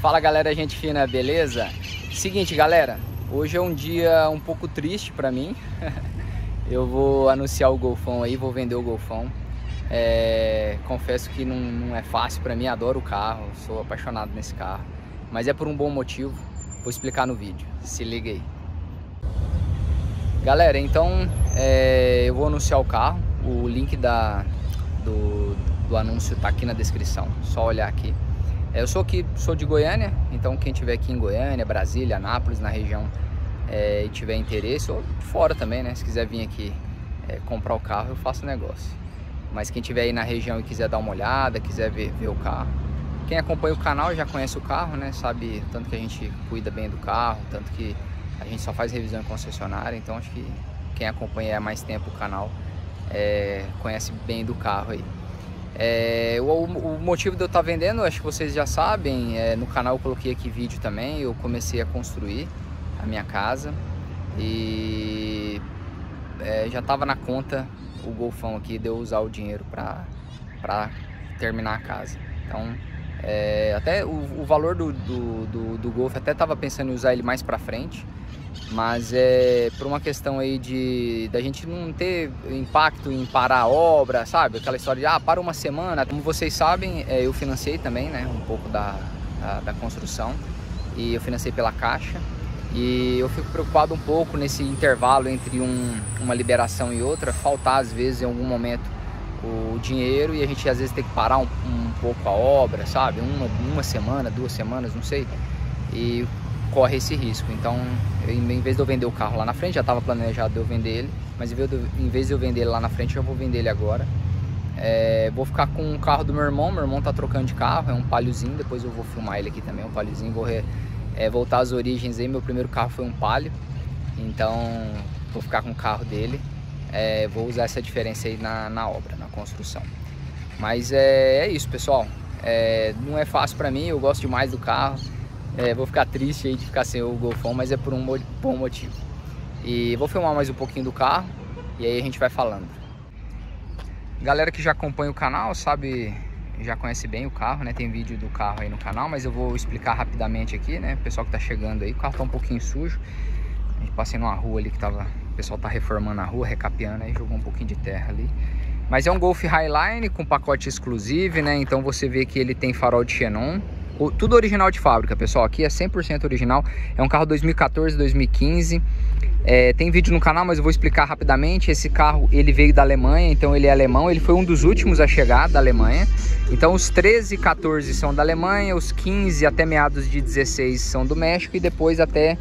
Fala galera, gente fina, beleza? Seguinte galera, hoje é um dia um pouco triste pra mim. Eu vou anunciar o Golfão aí, vou vender o Golfão. É, confesso que não, não é fácil pra mim, adoro o carro, sou apaixonado nesse carro. Mas é por um bom motivo, vou explicar no vídeo, se liga aí. Galera, então é, eu vou anunciar o carro, o link da, do, do anúncio tá aqui na descrição, só olhar aqui. É, eu sou aqui, sou de Goiânia, então quem tiver aqui em Goiânia, Brasília, Anápolis, na região é, e tiver interesse, ou fora também, né? Se quiser vir aqui é, comprar o carro, eu faço negócio. Mas quem tiver aí na região e quiser dar uma olhada, quiser ver, ver o carro, quem acompanha o canal já conhece o carro, né? Sabe tanto que a gente cuida bem do carro, tanto que a gente só faz revisão em concessionária, então acho que quem acompanha há mais tempo o canal é, conhece bem do carro aí. É, o, o, motivo de eu estar tá vendendo, acho que vocês já sabem, é, no canal eu coloquei aqui vídeo também, eu comecei a construir a minha casa e é, já estava na conta o golfão aqui de eu usar o dinheiro para terminar a casa. Então, é, até o, o valor do, do, do, do Golf até estava pensando em usar ele mais para frente, mas é por uma questão aí de da gente não ter impacto em parar a obra, sabe? Aquela história de ah, para uma semana. Como vocês sabem, é, eu financei também, né? Um pouco da, da, da construção e eu financei pela Caixa. E eu fico preocupado um pouco nesse intervalo entre um, uma liberação e outra, faltar às vezes em algum momento o dinheiro e a gente às vezes tem que parar um, um pouco a obra, sabe? Uma, uma semana, duas semanas, não sei. E corre esse risco. Então, eu, em vez de eu vender o carro lá na frente, já estava planejado eu vender ele, mas em vez de eu vender ele lá na frente, eu vou vender ele agora. É, vou ficar com o carro do meu irmão, meu irmão tá trocando de carro, é um paliozinho, depois eu vou filmar ele aqui também, um paliozinho, vou re, é, voltar às origens aí, meu primeiro carro foi um palio, então vou ficar com o carro dele, é, vou usar essa diferença aí na, na obra, na construção. Mas é, é isso pessoal, é, não é fácil para mim, eu gosto demais do carro, é, vou ficar triste aí de ficar sem o Golfão, mas é por um bom motivo. E vou filmar mais um pouquinho do carro e aí a gente vai falando. Galera que já acompanha o canal sabe, já conhece bem o carro, né? Tem vídeo do carro aí no canal, mas eu vou explicar rapidamente aqui, né? O pessoal que tá chegando aí, o carro tá um pouquinho sujo. A gente passei numa rua ali que tava, o pessoal tá reformando a rua, recapeando aí, jogou um pouquinho de terra ali. Mas é um Golf Highline com pacote exclusivo, né? Então você vê que ele tem farol de xenon, tudo original de fábrica, pessoal. Aqui é 100% original. É um carro 2014, 2015. É, tem vídeo no canal, mas eu vou explicar rapidamente. Esse carro ele veio da Alemanha, então ele é alemão. Ele foi um dos últimos a chegar da Alemanha. Então os 13 e 14 são da Alemanha, os 15 até meados de 16 são do México e depois até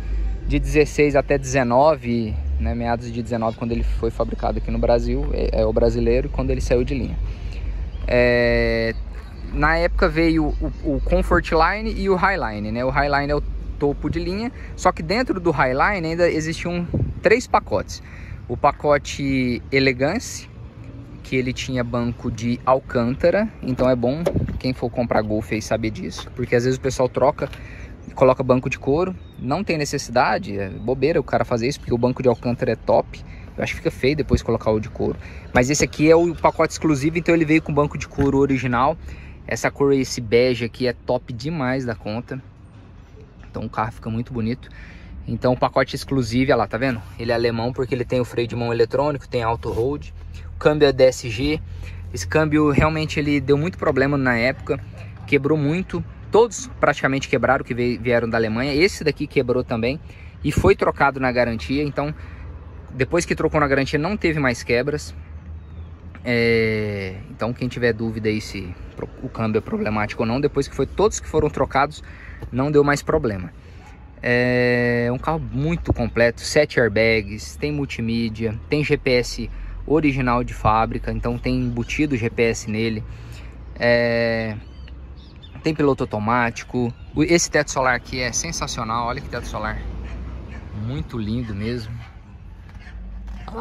de 16 até 19, né, meados de 19 quando ele foi fabricado aqui no Brasil, é, é o brasileiro, quando ele saiu de linha. É, na época veio o, o Comfort Line e o Highline, né? O Highline é o topo de linha, só que dentro do Highline ainda existiam três pacotes. O pacote Elegance, que ele tinha banco de alcântara, então é bom quem for comprar Golf aí saber disso, porque às vezes o pessoal troca e coloca banco de couro, não tem necessidade, é bobeira o cara fazer isso, porque o banco de alcântara é top, eu acho que fica feio depois colocar o de couro, mas esse aqui é o pacote exclusivo, então ele veio com banco de couro original, essa cor, esse bege aqui é top demais da conta. Então o carro fica muito bonito. Então o pacote exclusivo, olha lá, tá vendo? Ele é alemão porque ele tem o freio de mão eletrônico, tem auto hold. O câmbio é DSG. Esse câmbio realmente ele deu muito problema na época, quebrou muito. Todos praticamente quebraram que vieram da Alemanha. Esse daqui quebrou também e foi trocado na garantia. Então, depois que trocou na garantia, não teve mais quebras. É, então quem tiver dúvida aí se o câmbio é problemático ou não, depois que foi todos que foram trocados, não deu mais problema. É um carro muito completo, sete airbags, tem multimídia, tem GPS original de fábrica, então tem embutido GPS nele. É, tem piloto automático. Esse teto solar aqui é sensacional, olha que teto solar. Muito lindo mesmo.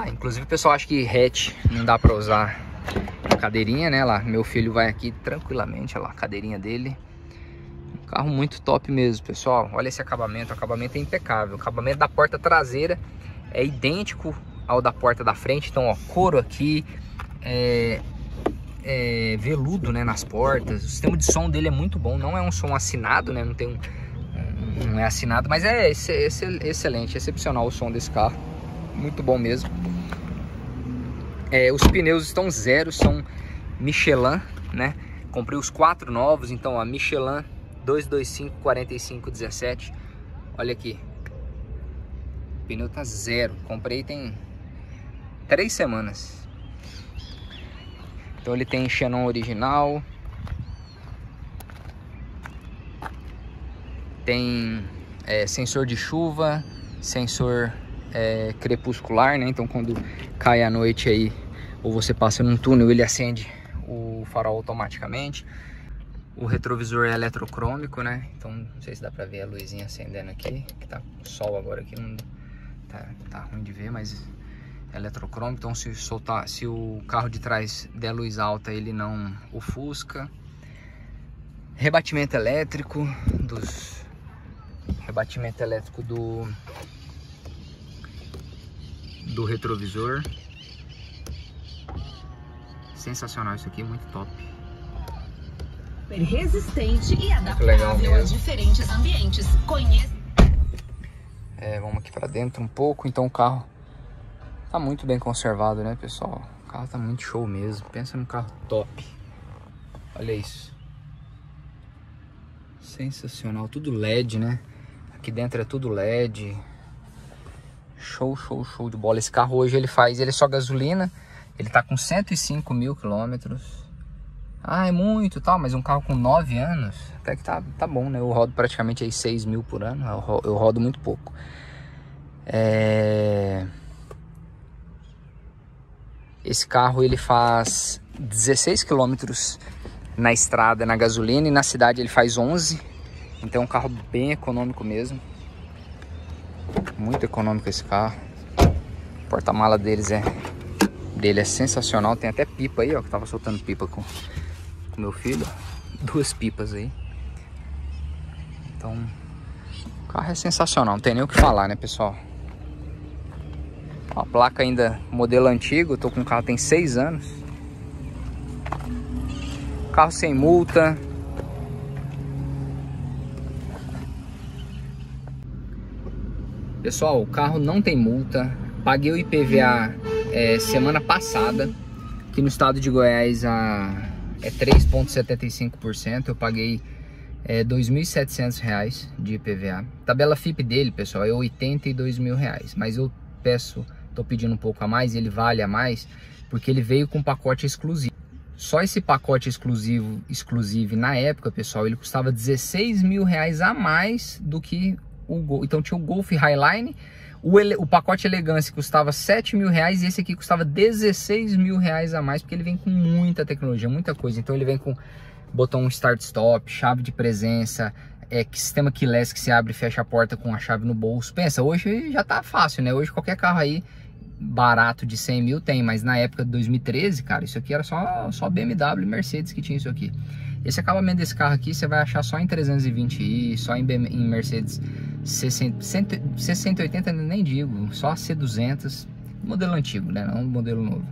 Inclusive o pessoal acha que hatch não dá para usar a cadeirinha, né? Lá, meu filho vai aqui tranquilamente, olha lá, a cadeirinha dele. Um carro muito top mesmo, pessoal. Olha esse acabamento, o acabamento é impecável. O acabamento da porta traseira é idêntico ao da porta da frente. Então, ó, couro aqui, é, é, veludo, né, nas portas. O sistema de som dele é muito bom. Não é um som assinado, né? Não tem um, não é assinado, mas é excelente, excepcional o som desse carro. Muito bom mesmo. É, os pneus estão zero, são Michelin, né? Comprei os quatro novos, então a Michelin 225 45 17. Olha aqui. O pneu tá zero. Comprei tem três semanas. Então ele tem Xenon original. Tem é, sensor de chuva, sensor é, crepuscular, né? Então quando cai a noite aí, ou você passa num túnel, ele acende o farol automaticamente. O retrovisor é eletrocrômico, né? Então não sei se dá pra ver a luzinha acendendo aqui, que tá sol agora aqui, não tá, tá ruim de ver, mas é eletrocrômico. Então se soltar, se o carro de trás der luz alta, ele não ofusca. Rebatimento elétrico dos rebatimento elétrico do do retrovisor. Sensacional isso aqui, muito top. Resistente e adaptável a diferentes ambientes. Conheça. É, vamos aqui para dentro um pouco. Então o carro tá muito bem conservado, né, pessoal? O carro tá muito show mesmo. Pensa num carro top. Olha isso. Sensacional, tudo LED, né? Aqui dentro é tudo LED. Show, show, show de bola. Esse carro hoje ele faz, ele é só gasolina. Ele tá com 105 mil quilômetros. Ah, é muito tal, mas um carro com 9 anos, até que tá, tá bom, né? Eu rodo praticamente aí 6 mil por ano, eu rodo, eu rodo muito pouco. É... Esse carro ele faz 16 quilômetros na estrada, na gasolina, e na cidade ele faz 11 então é um carro bem econômico mesmo. Muito econômico esse carro. O porta-mala deles é dele é sensacional. Tem até pipa aí, ó, que tava soltando pipa com com meu filho. Duas pipas aí. Então, o carro é sensacional, não tem nem o que falar, né, pessoal? A placa ainda modelo antigo, tô com o carro tem seis anos. Carro sem multa, Pessoal, o carro não tem multa. Paguei o IPVA é, semana passada. Aqui no estado de Goiás a, é 3,75%. Eu paguei é, R$ 2.700 de IPVA. Tabela FIP dele, pessoal, é 82 mil reais. Mas eu peço, tô pedindo um pouco a mais, ele vale a mais, porque ele veio com pacote exclusivo. Só esse pacote exclusivo, exclusivo na época, pessoal, ele custava 16 mil reais a mais do que o. Então tinha o Golf Highline, o, ele, o pacote elegância custava 7 mil reais e esse aqui custava 16 mil reais a mais, porque ele vem com muita tecnologia, muita coisa. Então ele vem com botão start-stop, chave de presença, é, que sistema keyless que se abre e fecha a porta com a chave no bolso. Pensa, hoje já tá fácil, né? Hoje qualquer carro aí barato de 100 mil tem, mas na época de 2013, cara, isso aqui era só, só BMW e Mercedes que tinha isso aqui. Esse acabamento desse carro aqui você vai achar só em 320i, só em, BMW, em Mercedes C180 nem digo, só C200, modelo antigo, né? Não modelo novo.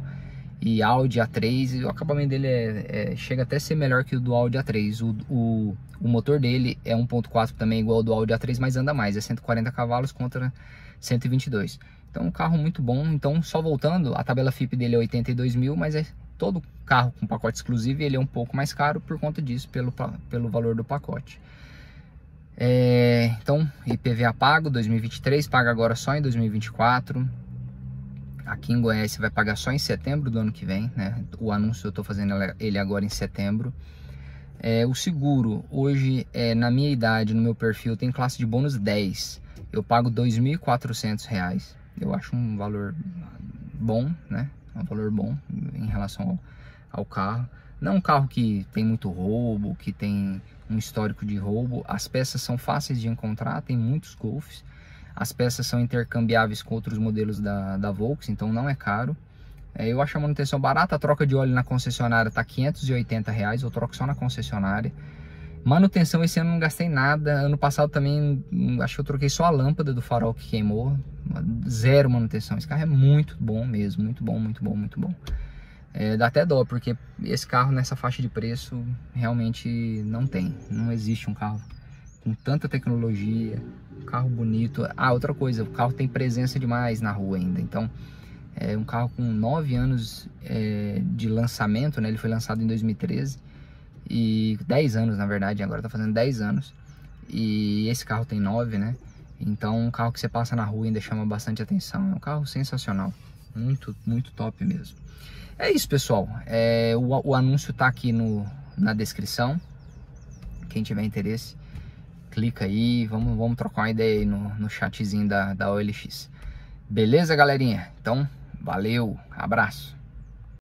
E Audi A3, o acabamento dele é, é, chega até a ser melhor que o do Audi A3. O, o, o motor dele é 1.4 também igual ao do Audi A3, mas anda mais, é 140 cavalos contra 122. Então um carro muito bom, então só voltando, a tabela FIP dele é 82 mil, mas é todo carro com pacote exclusivo ele é um pouco mais caro por conta disso, pelo, pelo valor do pacote. É, então, IPVA pago 2023, paga agora só em 2024. Aqui em Goiás você vai pagar só em setembro do ano que vem, né? O anúncio eu estou fazendo ele agora em setembro. É, o seguro, hoje, é, na minha idade, no meu perfil, tem classe de bônus 10. Eu pago R$ 2.400. Eu acho um valor bom, né? Um valor bom em relação ao, ao carro. Não um carro que tem muito roubo, que tem um histórico de roubo. As peças são fáceis de encontrar, tem muitos Golfs. As peças são intercambiáveis com outros modelos da, da Volks, então não é caro. É, eu acho a manutenção barata, a troca de óleo na concessionária está 580 reais, eu troco só na concessionária. Manutenção esse ano não gastei nada, ano passado também hum, acho que eu troquei só a lâmpada do farol que queimou, zero manutenção. Esse carro é muito bom mesmo, muito bom, muito bom, muito bom. É, dá até dó, porque esse carro nessa faixa de preço realmente não tem. Não existe um carro com tanta tecnologia, um carro bonito. Ah, outra coisa, o carro tem presença demais na rua ainda. Então, é um carro com 9 anos é, de lançamento, né? Ele foi lançado em 2013 e 10 anos, na verdade, agora tá fazendo 10 anos. E esse carro tem 9, né? Então, um carro que você passa na rua ainda chama bastante atenção. É um carro sensacional, muito, muito top mesmo. É isso, pessoal. É, o, o anúncio tá aqui no, na descrição. Quem tiver interesse, clica aí. Vamos, vamos trocar uma ideia aí no, no chatzinho da, da OLX. Beleza, galerinha? Então, valeu, abraço.